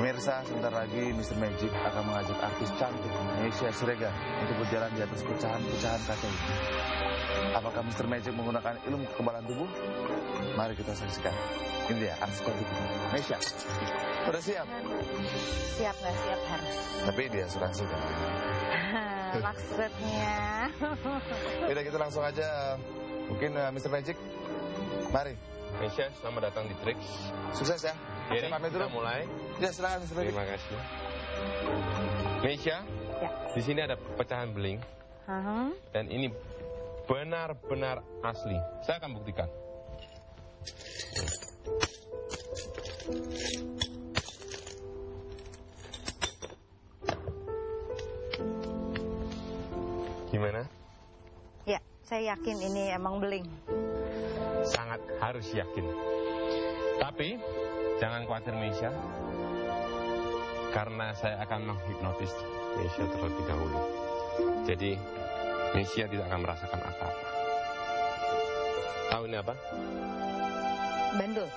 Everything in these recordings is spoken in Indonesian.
Pemirsa, sebentar lagi Mr. Magic akan mengajak artis cantik Indonesia Siregar untuk berjalan di atas pecahan-pecahan kaca ini. Apakah Mr. Magic menggunakan ilmu kekebalan tubuh? Mari kita saksikan. Ini dia artis cantik Indonesia. Sudah siap? Siap nggak siap harus. Tapi dia asuransi kan? Maksudnya. Yaudah kita langsung aja. Mungkin uh, Mr. Magic, mari. Indonesia, selamat datang di Trix. Sukses ya. Jadi, Saya pamit kita dulu. mulai. Ya silakan. Terima kasih. Indonesia, Ya. di sini ada pecahan beling Hah? dan ini benar-benar asli. Saya akan buktikan. Gimana? Ya, saya yakin ini emang beling. Sangat harus yakin. Tapi jangan khawatir Meisha. Karena saya akan menghipnotis Meisha terlebih dahulu. Jadi Meisha tidak akan merasakan apa-apa. Tahu ini apa? Bandul.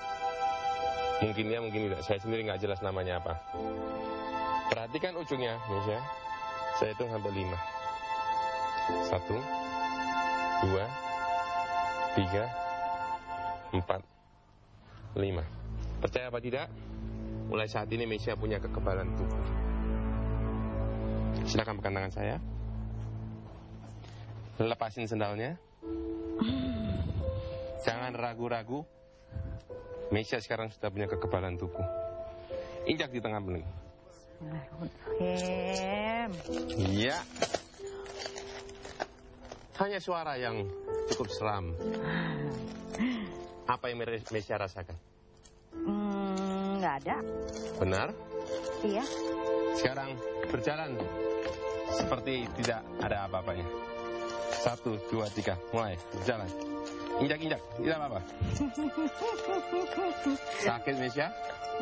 Mungkin ya, mungkin tidak. Saya sendiri nggak jelas namanya apa. Perhatikan ujungnya, Meisha. Saya hitung sampai lima. Satu, dua, tiga, empat, lima. Percaya apa tidak? Mulai saat ini Meisha punya kekebalan tubuh. Silakan pegang tangan saya. Lepasin sendalnya. Jangan ragu-ragu. Meisha sekarang sudah punya kekebalan tubuh. Injak di tengah bening. Bismillahirrahmanirrahim. Iya. Hanya suara yang cukup seram. Apa yang Meisha rasakan? Hmm, nggak ada. Benar? Iya. Sekarang berjalan seperti tidak ada apa-apanya. Satu, dua, tiga, mulai berjalan. Injak-injak, tidak apa-apa. Sakit Meisha?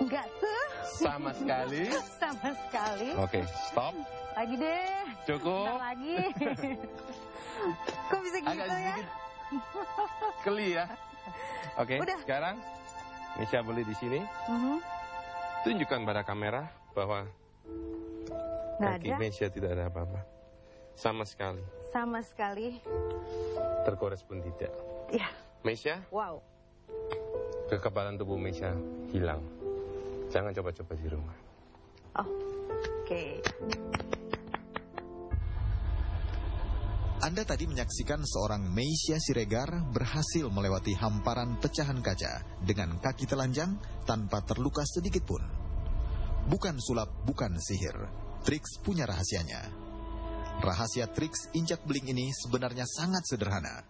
Enggak tuh. Sama sekali. Sama sekali. Oke, stop. Lagi deh. Cukup. Bentar lagi. Kok bisa gitu Agak ya? sedikit Keli ya. Oke, Udah. sekarang Meisha boleh di sini. Mhm. Tunjukkan pada kamera bahwa Nggak kaki ada. Meisha tidak ada apa-apa. Sama sekali. Sama sekali. Tergores pun tidak. Ya, Meisha, wow. kekebalan tubuh Meisha hilang. Jangan coba-coba di rumah. Oh, oke. Anda tadi menyaksikan seorang Meisya Siregar berhasil melewati hamparan pecahan kaca dengan kaki telanjang tanpa terluka sedikit pun. Bukan sulap, bukan sihir. Trix punya rahasianya. Rahasia Trix injak beling ini sebenarnya sangat sederhana.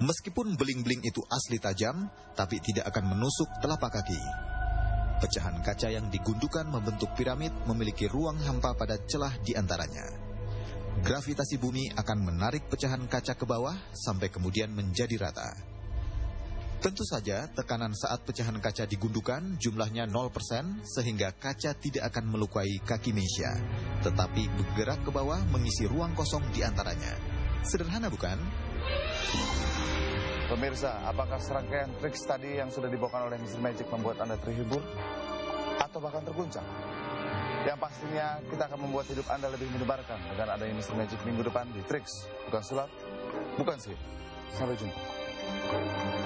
Meskipun beling-beling itu asli tajam, tapi tidak akan menusuk telapak kaki. Pecahan kaca yang digundukan membentuk piramid memiliki ruang hampa pada celah di antaranya. Gravitasi bumi akan menarik pecahan kaca ke bawah sampai kemudian menjadi rata. Tentu saja tekanan saat pecahan kaca digundukan jumlahnya 0% sehingga kaca tidak akan melukai kaki Meisha, tetapi bergerak ke bawah mengisi ruang kosong di antaranya. Sederhana bukan? Pemirsa, apakah serangkaian trik tadi yang sudah dibawakan oleh Mr. Magic membuat Anda terhibur? Atau bahkan terguncang? Yang pastinya kita akan membuat hidup Anda lebih mendebarkan dengan adanya Mr. Magic minggu depan di Trix. Bukan sulap, bukan sih. Sampai jumpa.